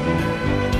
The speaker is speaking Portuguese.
Música